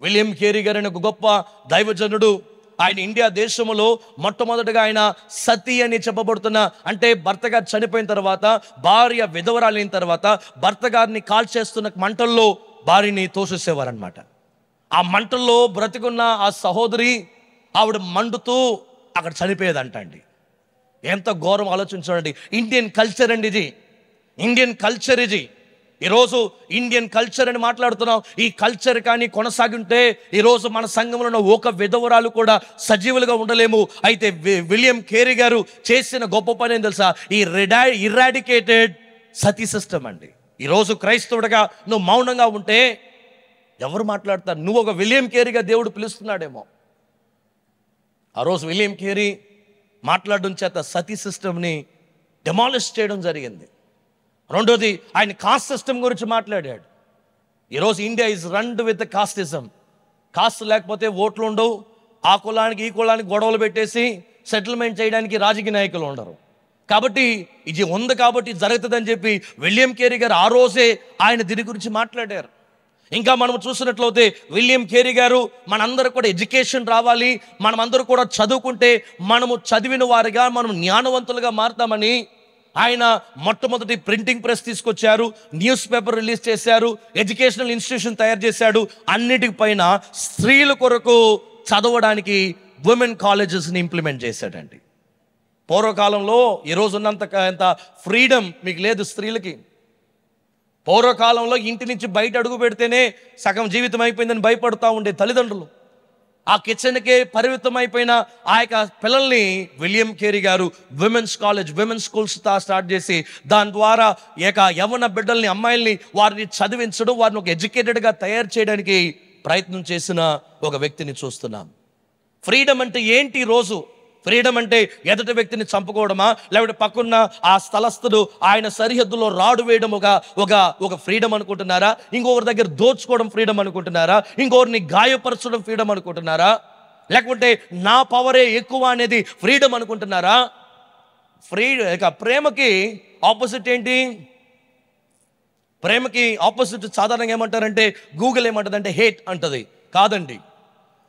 William Carey గారు ఒక గొప్ప దైవజనుడు. ఆయన ఇండియా దేశంలో మొట్టమొదటిగా ఆయన సతీ అని చెప్పబడుతున్న అంటే భర్త గారు చనిపోయిన తర్వాత భార్య విధవరాలైన తర్వాత భర్త గారిని కాల్ చేస్తున్న మంటల్లో భార్యని తోసేసేవారనమాట ఆ మంటల్లో బ్రతికున్న ఆ సహోదరి ఆవిడ మండుతూ అక్కడ చనిపోయేదంట అండి ఎంత ఘోరం ఆలోచించండి. ఇండియన్ కల్చర్ అండి ఇది. ఇండియన్ కల్చర్ ఇది. ఈరోజు ఇండియన్ కల్చర్ అని మాట్లాడుతున్నాం. ఈ కల్చర్ కానీ కొనసాగుంటే ఈరోజు మన సంఘంలో ఉన్న ఒక విధవరాలు కూడా సజీవులుగా ఉండలేము. అయితే వి- విలియం కేరీ గారు చేసిన గొప్ప పని ఏం తెలుసా? ఈ రిడా ఇరాడికేటెడ్ సతీ సిస్టమ్ అండి. ఈరోజు క్రైస్తవుడిగా నువ్వు మౌనంగా ఉంటే ఎవరు మాట్లాడతారు? నువ్వు ఒక విలియం కేరీగా దేవుడు పిలుస్తున్నాడేమో. ఆ రోజు విలియం కేరీ మాట్లాడడం చేత సతీ సిస్టమ్ని డెమాలిష్ చేయడం జరిగింది. రెండోది ఆయన కాస్ట్ సిస్టమ్ గురించి మాట్లాడాడు. ఈరోజు India is run with casteism. Caste లేకపోతే ఓట్లు ఉండవు. ఆ కులానికి ఈ కులానికి గొడవలు పెట్టేసి సెటిల్మెంట్ చేయడానికి రాజకీయ నాయకులు ఉండరు. కాబట్టి ఇది ఉంది కాబట్టి జరుగుతుందని చెప్పి విలియం కేరీ గారు ఆ రోజే ఆయన దీని గురించి మాట్లాడారు. ఇంకా మనం చూసినట్లయితే విలియం కేరీ గారు మనందరూ కూడా ఎడ్యుకేషన్ రావాలి. మనమందరూ కూడా చదువుకుంటే మనము చదివిన వారిగా మనం జ్ఞానవంతులుగా మారుతామని ఆయన మొట్టమొదటి ప్రింటింగ్ ప్రెస్ తీసుకొచ్చారు న్యూస్ పేపర్ రిలీజ్ చేశారు ఎడ్యుకేషనల్ ఇన్స్టిట్యూషన్ తయారు చేశాడు. అన్నిటి పైన స్త్రీల కొరకు చదవడానికి ఉమెన్ కాలేజెస్ని ఇంప్లిమెంట్ చేశాడండి. పూర్వకాలంలో ఈరోజు ఉన్నంత ఎంత ఫ్రీడమ్ మీకు లేదు స్త్రీలకి. పూర్వకాలంలో ఇంటి నుంచి బయట అడుగు పెడితేనే సగం జీవితం అయిపోయిందని భయపడుతూ ఉండే తల్లిదండ్రులు. ఆ కిచెన్కే పరిమితం అయిపోయిన ఆ యొక్క పిల్లల్ని విలియం కేరీ గారు women's college women's schools start చేసి దాని ద్వారా ఏక యవన బిడ్డల్ని అమ్మాయిల్ని వారిని చదివించడం వారిని ఒక ఎడ్యుకేటెడ్గా తయారు చేయడానికి ప్రయత్నం చేసిన ఒక వ్యక్తిని చూస్తున్నాం. ఫ్రీడమ్ అంటే ఏంటి రోజు? ఫ్రీడమ్ అంటే ఎదుటి వ్యక్తిని చంపుకోవడమా? లేకపోతే పక్కన్న ఆ స్థలస్థుడు ఆయన సరిహద్దులో రాడు వేయడం ఒక ఒక ఒక ఫ్రీడమ్ అనుకుంటున్నారా? ఇంకొకరి దగ్గర దోచుకోవడం ఫ్రీడమ్ అనుకుంటున్నారా? ఇంకొకరిని గాయపరచడం ఫ్రీడమ్ అనుకుంటున్నారా? లేకపోతే నా పవరే ఎక్కువ అనేది ఫ్రీడమ్ అనుకుంటున్నారా? ఫ్రీ ఇక ప్రేమకి ఆపోజిట్ ఏంటి? ప్రేమకి ఆపోజిట్ సాధారణంగా ఏమంటారంటే గూగుల్ ఏమంటదంటే హేట్ అంటది. కాదండి.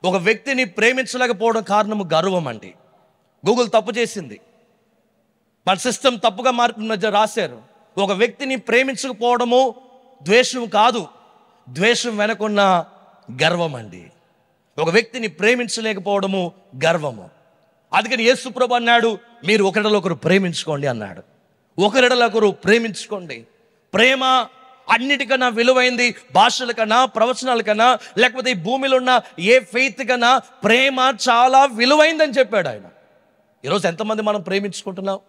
ఒక వ్యక్తిని ప్రేమించలేకపోవడం కారణము గర్వం అండి. గూగుల్ తప్పు చేసింది. మన సిస్టమ్ తప్పుగా మార్పు మధ్య రాశారు. ఒక వ్యక్తిని ప్రేమించకపోవడము ద్వేషం కాదు. ద్వేషం వెనకున్న గర్వం అండి. ఒక వ్యక్తిని ప్రేమించలేకపోవడము గర్వము. అందుకని యేసుప్రభు అన్నాడు మీరు ఒకరిలో ప్రేమించుకోండి అన్నాడు. ఒకరిడలొకరు ప్రేమించుకోండి. ప్రేమ అన్నిటికన్నా విలువైంది భాషల కన్నా ప్రవచనాల కన్నా లేకపోతే ఈ భూమిలో ఉన్న ఏ ఫెయిత్ కన్నా ప్రేమ చాలా విలువైందని చెప్పాడు ఆయన. ఈరోజు ఎంతమంది మనం ప్రేమించుకుంటున్నాం?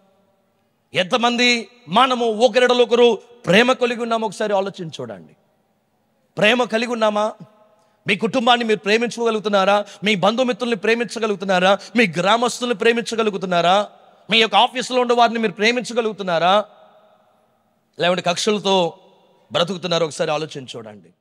ఎంతమంది మనము ఒకరిడలొకరు ప్రేమ కలిగి ఉన్నామో ఒకసారి ఆలోచించి చూడండి. ప్రేమ కలిగి ఉన్నామా? మీ కుటుంబాన్ని మీరు ప్రేమించుకోగలుగుతున్నారా మీ బంధుమిత్రుల్ని ప్రేమించగలుగుతున్నారా? మీ గ్రామస్తుల్ని ప్రేమించగలుగుతున్నారా? మీ యొక్క ఆఫీసులో ఉండే వారిని మీరు ప్రేమించగలుగుతున్నారా? లేకుంటే కక్షలతో బ్రతుకుతున్నారో ఒకసారి ఆలోచించి చూడండి.